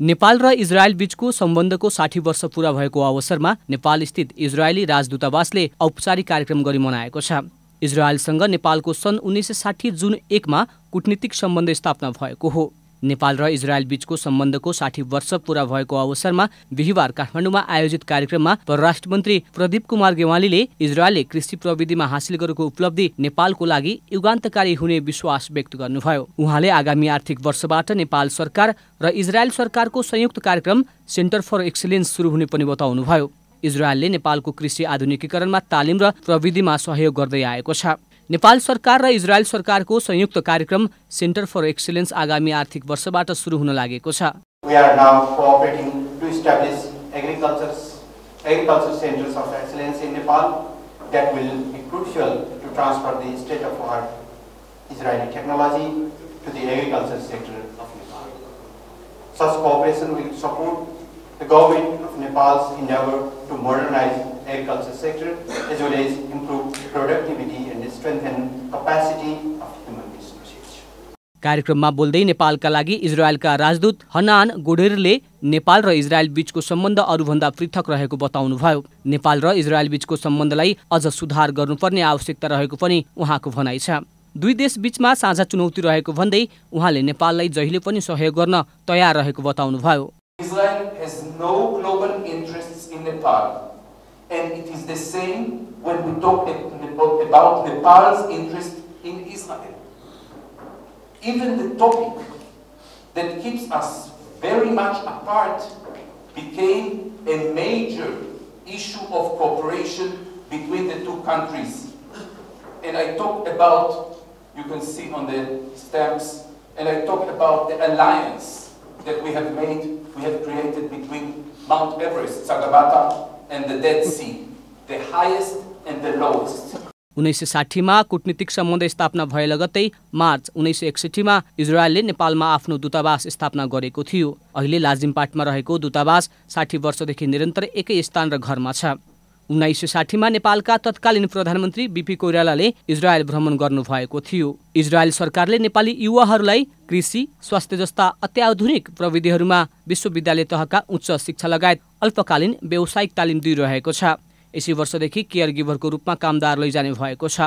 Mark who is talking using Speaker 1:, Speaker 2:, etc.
Speaker 1: नेपाल र इजरायल बीचको सम्बन्धको साठी वर्ष पूरा भएको अवसरमा नेपाल स्थित इजरायली राजदूतावासले औपचारिक कार्यक्रम गरी मनाएको छ। इजरायलसँग नेपालको सन् उन्नाइस सय साठी जुन एकमा कुटनीतिक सम्बन्ध स्थापना भएको हो। नेपाल र इजरायल बीचको सम्बन्धको साठी वर्ष पूरा भएको अवसरमा बिहिबार काठमाडौँमा आयोजित कार्यक्रममा परराष्ट्र मन्त्री प्रदीप कुमार गेवालीले इजरायलले कृषि प्रविधिमा हासिल गरेको उपलब्धि नेपालको लागि युगान्तकारी हुने विश्वास व्यक्त गर्नुभयो। उहाँले आगामी आर्थिक वर्षबाट नेपाल सरकार र इजरायल सरकारको संयुक्त कार्यक्रम सेन्टर फर एक्सिलेन्स सुरु हुने पनि बताउनुभयो। इजरायलले नेपालको कृषि आधुनिकीकरणमा तालिम र प्रविधिमा सहयोग गर्दै आएको छ। नेपाल सरकार र इजरायल सरकारको संयुक्त कार्यक्रम सेन्टर फर एक्सिलेन्स आगामी आर्थिक वर्षबाट सुरु हुन लागेको छ.
Speaker 2: Such cooperation will support the government of Nepal's endeavor to modernize agriculture sector as well as improve productivity and strengthen capacity of human resources.
Speaker 1: कार्यक्रममा बोल्दै नेपालका लागि इजरायलका राजदूत हनान गोडेरले नेपाल र इजरायल बीचको सम्बन्ध अरूभन्दा पृथक रहेको बताउनुभयो। नेपाल र इजरायल बीचको सम्बन्धलाई अझ सुधार गर्नुपर्ने आवश्यकता रहेको पनि उहाँको भनाइ छ। दुई देश बीचमा साझा चुनौती रहेको भन्दै उहाँले नेपाललाई जहिले पनि सहयोग गर्न तयार रहेको बताउनुभयो।
Speaker 3: Israel has no global interests in Nepal, is the same when we talk about Nepal's interest in Israel. Even the topic that keeps us very much apart became a major issue of cooperation between the two countries. And I talk about, you can see on the stamps, and I talk about the alliance that we have made, we have created between Mount Everest, Sagabata, and the Dead Sea, the highest and the lowest.
Speaker 1: उन्नाइस सय साठीमा कुटनीतिक सम्बन्ध स्थापना भए लगत्तै March उन्नाइस सय एकसठीमा इजरायलले नेपालमा आफ्नो दूतावास स्थापना गरेको थियो। अहिले लाजिमपाटमा रहेको दूतावास साठी वर्षदेखि निरन्तर एकै स्थान र घरमा छ। उन्नाइस सय साठीमा नेपालका तत्कालीन प्रधानमन्त्री बिपी कोइरालाले इजरायल भ्रमण गर्नुभएको थियो। इजरायल सरकारले नेपाली युवाहरूलाई कृषि स्वास्थ्य जस्ता अत्याधुनिक प्रविधिहरूमा विश्वविद्यालय तहका उच्च शिक्षा लगायत अल्पकालीन व्यावसायिक तालिम दिइरहेको छ। यसै वर्षदेखि केयर गिभरको रूपमा कामदार लैजाने भएको छ।